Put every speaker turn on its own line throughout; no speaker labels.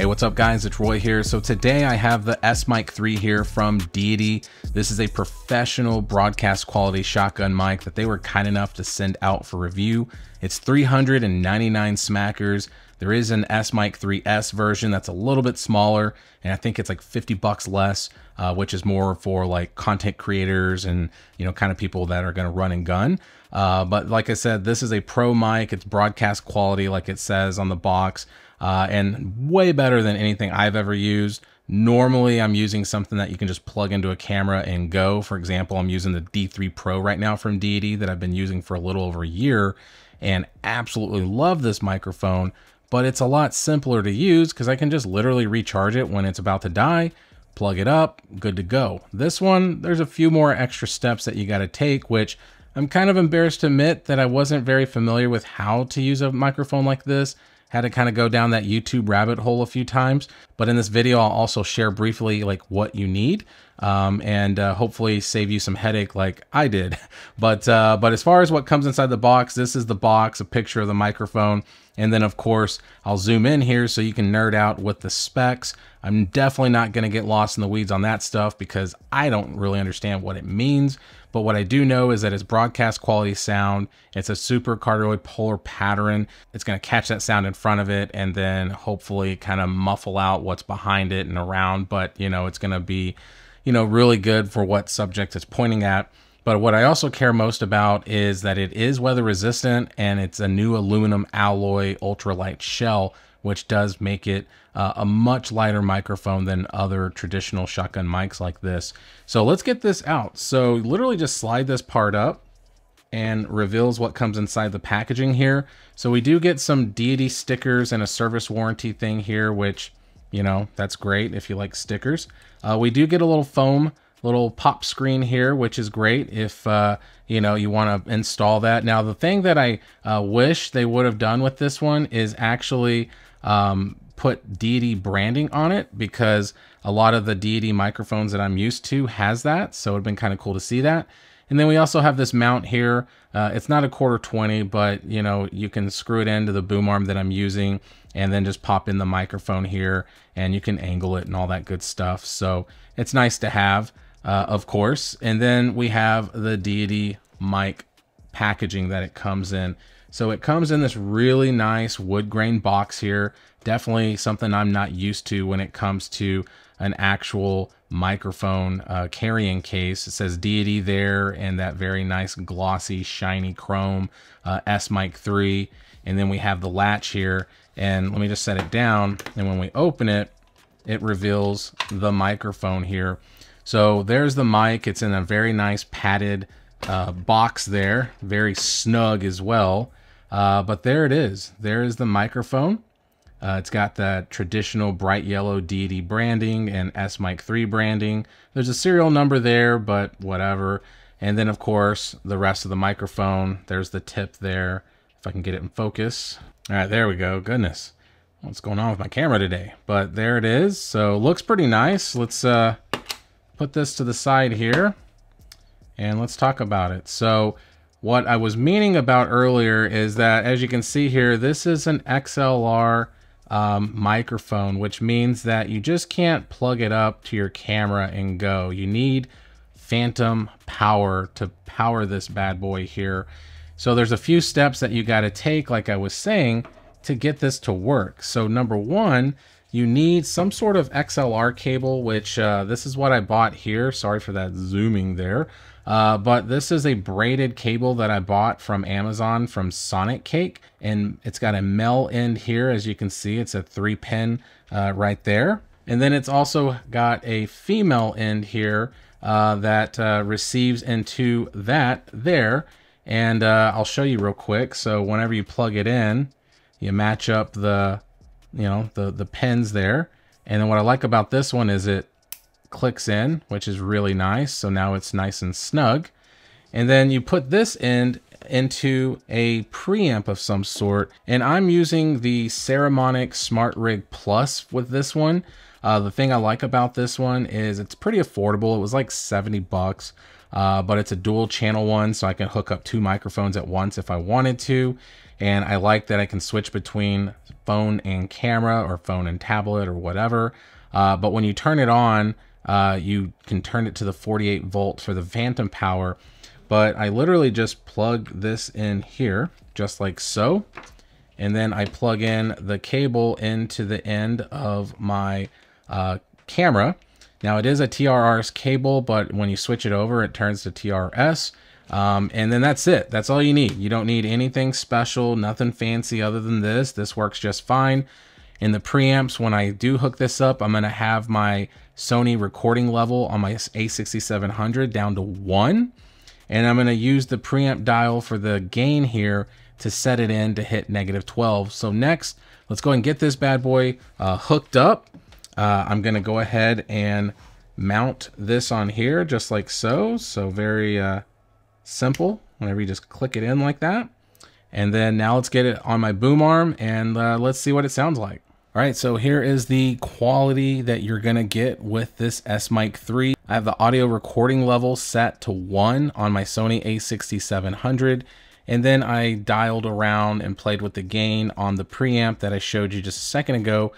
Hey, what's up guys? It's Roy here. So today I have the S-Mic 3 here from Deity. This is a professional broadcast quality shotgun mic that they were kind enough to send out for review. It's 399 smackers. There is an S-Mic 3S version that's a little bit smaller, and I think it's like 50 bucks less, uh, which is more for like content creators and, you know, kind of people that are going to run and gun. Uh, but like I said, this is a pro mic. It's broadcast quality, like it says on the box, uh, and way better than anything I've ever used. Normally, I'm using something that you can just plug into a camera and go. For example, I'm using the D3 Pro right now from Deity that I've been using for a little over a year and absolutely love this microphone, but it's a lot simpler to use because I can just literally recharge it when it's about to die, plug it up, good to go. This one, there's a few more extra steps that you got to take, which I'm kind of embarrassed to admit that I wasn't very familiar with how to use a microphone like this. Had to kind of go down that YouTube rabbit hole a few times. But in this video, I'll also share briefly like what you need um, and uh, hopefully save you some headache like I did. But uh, but as far as what comes inside the box, this is the box, a picture of the microphone. And then of course, I'll zoom in here so you can nerd out with the specs. I'm definitely not going to get lost in the weeds on that stuff because I don't really understand what it means. But what I do know is that it's broadcast quality sound. It's a super cardioid polar pattern. It's going to catch that sound in front of it and then hopefully kind of muffle out what's behind it and around. But, you know, it's going to be, you know, really good for what subject it's pointing at. But what I also care most about is that it is weather resistant and it's a new aluminum alloy ultralight shell, which does make it uh, a much lighter microphone than other traditional shotgun mics like this. So let's get this out. So literally just slide this part up and reveals what comes inside the packaging here. So we do get some Deity stickers and a service warranty thing here, which, you know, that's great if you like stickers. Uh, we do get a little foam, little pop screen here, which is great if, uh, you know, you want to install that. Now, the thing that I uh, wish they would have done with this one is actually um, put Deity branding on it because a lot of the Deity microphones that I'm used to has that. So it'd been kind of cool to see that. And then we also have this mount here. Uh, it's not a quarter 20, but you know, you can screw it into the boom arm that I'm using and then just pop in the microphone here and you can angle it and all that good stuff. So it's nice to have, uh, of course. And then we have the Deity mic packaging that it comes in. So it comes in this really nice wood grain box here. Definitely something I'm not used to when it comes to an actual microphone uh, carrying case. It says Deity there and that very nice glossy shiny chrome uh, S-Mic 3. And then we have the latch here and let me just set it down. And when we open it, it reveals the microphone here. So there's the mic. It's in a very nice padded uh, box there, very snug as well. Uh, but there it is. There is the microphone. Uh, it's got that traditional bright yellow Deity branding and S-Mic 3 branding. There's a serial number there, but whatever. And then, of course, the rest of the microphone. There's the tip there. If I can get it in focus. All right, there we go. Goodness. What's going on with my camera today? But there it is. So looks pretty nice. Let's uh, put this to the side here. And let's talk about it. So what I was meaning about earlier is that, as you can see here, this is an XLR um, microphone, which means that you just can't plug it up to your camera and go. You need phantom power to power this bad boy here. So there's a few steps that you got to take, like I was saying, to get this to work. So number one, you need some sort of XLR cable, which uh, this is what I bought here. Sorry for that zooming there. Uh, but this is a braided cable that I bought from Amazon from Sonicake. And it's got a mel end here. As you can see, it's a three pin uh, right there. And then it's also got a female end here uh, that uh, receives into that there. And uh, I'll show you real quick. So whenever you plug it in, you match up the, you know, the, the pins there. And then what I like about this one is it clicks in, which is really nice. So now it's nice and snug. And then you put this end into a preamp of some sort. And I'm using the Saramonic Smart Rig Plus with this one. Uh, the thing I like about this one is it's pretty affordable. It was like 70 bucks, uh, but it's a dual channel one, so I can hook up two microphones at once if I wanted to. And I like that I can switch between phone and camera or phone and tablet or whatever. Uh, but when you turn it on, uh, you can turn it to the 48 volt for the phantom power. But I literally just plug this in here, just like so. And then I plug in the cable into the end of my uh, camera. Now it is a TRRS cable, but when you switch it over, it turns to TRS. Um, and then that's it. That's all you need. You don't need anything special, nothing fancy other than this. This works just fine. In the preamps, when I do hook this up, I'm going to have my Sony recording level on my A6700 down to one. And I'm going to use the preamp dial for the gain here to set it in to hit negative 12. So next, let's go and get this bad boy uh, hooked up. Uh, I'm going to go ahead and mount this on here just like so. So very uh, simple whenever you just click it in like that. And then now let's get it on my boom arm and uh, let's see what it sounds like. All right, so here is the quality that you're gonna get with this S-Mic 3. I have the audio recording level set to one on my Sony a6700. And then I dialed around and played with the gain on the preamp that I showed you just a second ago.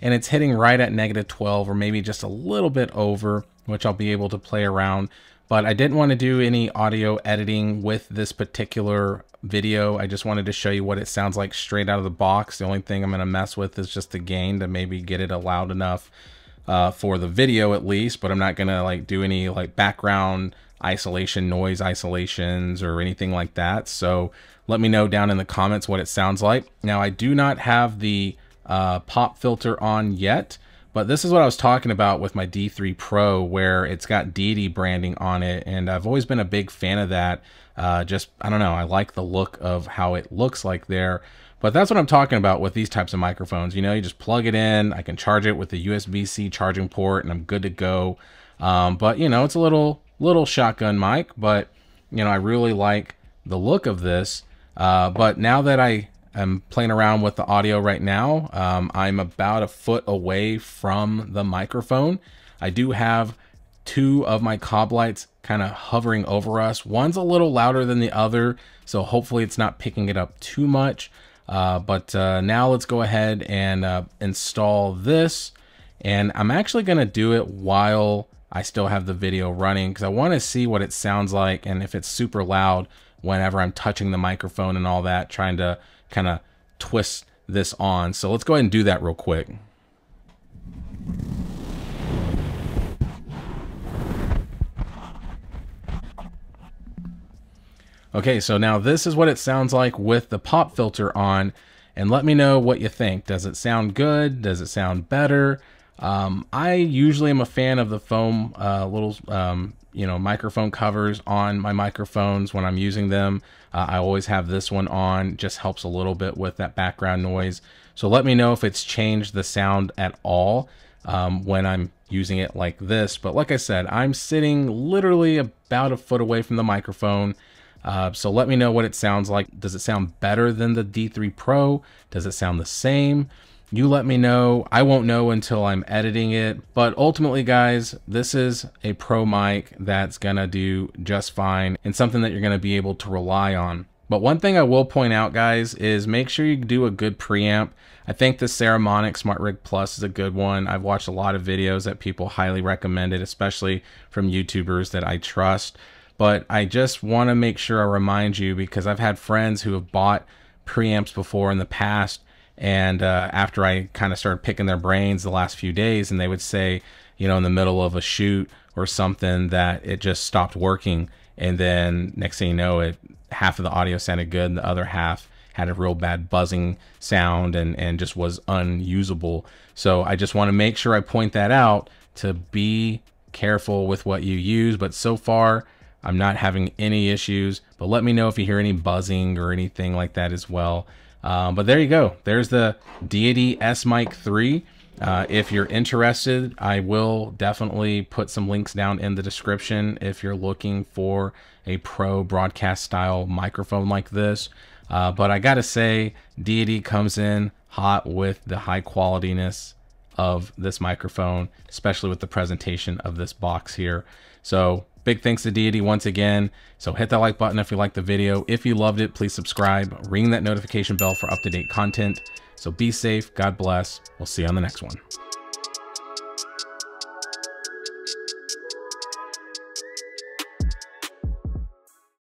And it's hitting right at negative 12 or maybe just a little bit over, which I'll be able to play around but I didn't want to do any audio editing with this particular video. I just wanted to show you what it sounds like straight out of the box. The only thing I'm going to mess with is just the gain to maybe get it loud enough uh, for the video at least, but I'm not going to like do any like background isolation, noise isolations or anything like that. So let me know down in the comments what it sounds like. Now I do not have the uh, pop filter on yet. But this is what I was talking about with my D3 Pro, where it's got Deity branding on it, and I've always been a big fan of that. Uh, just I don't know, I like the look of how it looks like there. But that's what I'm talking about with these types of microphones. You know, you just plug it in. I can charge it with the USB-C charging port, and I'm good to go. Um, but you know, it's a little little shotgun mic, but you know, I really like the look of this. Uh, but now that I am playing around with the audio right now. Um, I'm about a foot away from the microphone. I do have two of my cob lights kind of hovering over us. One's a little louder than the other, so hopefully it's not picking it up too much. Uh, but uh, now let's go ahead and uh, install this. And I'm actually going to do it while I still have the video running because I want to see what it sounds like and if it's super loud whenever I'm touching the microphone and all that, trying to kind of twist this on. So let's go ahead and do that real quick. Okay, so now this is what it sounds like with the pop filter on. And let me know what you think. Does it sound good? Does it sound better? Um, I usually am a fan of the foam uh, little um, you know microphone covers on my microphones when I'm using them. Uh, I always have this one on, just helps a little bit with that background noise. So let me know if it's changed the sound at all um, when I'm using it like this. But like I said, I'm sitting literally about a foot away from the microphone. Uh, so let me know what it sounds like. Does it sound better than the D3 Pro? Does it sound the same? You let me know. I won't know until I'm editing it. But ultimately, guys, this is a pro mic that's going to do just fine and something that you're going to be able to rely on. But one thing I will point out, guys, is make sure you do a good preamp. I think the Saramonic Smart Rig Plus is a good one. I've watched a lot of videos that people highly recommend it, especially from YouTubers that I trust. But I just want to make sure I remind you because I've had friends who have bought preamps before in the past and uh, after I kind of started picking their brains the last few days, and they would say, you know, in the middle of a shoot or something, that it just stopped working. And then next thing you know, it half of the audio sounded good, and the other half had a real bad buzzing sound and, and just was unusable. So I just want to make sure I point that out to be careful with what you use. But so far, I'm not having any issues. But let me know if you hear any buzzing or anything like that as well. Um, but there you go. There's the Deity S Mic 3. Uh, if you're interested, I will definitely put some links down in the description if you're looking for a pro broadcast style microphone like this. Uh, but I gotta say, Deity comes in hot with the high qualityness of this microphone, especially with the presentation of this box here. So Big thanks to Deity once again. So hit that like button if you liked the video. If you loved it, please subscribe, ring that notification bell for up-to-date content. So be safe, God bless. We'll see you on the next one.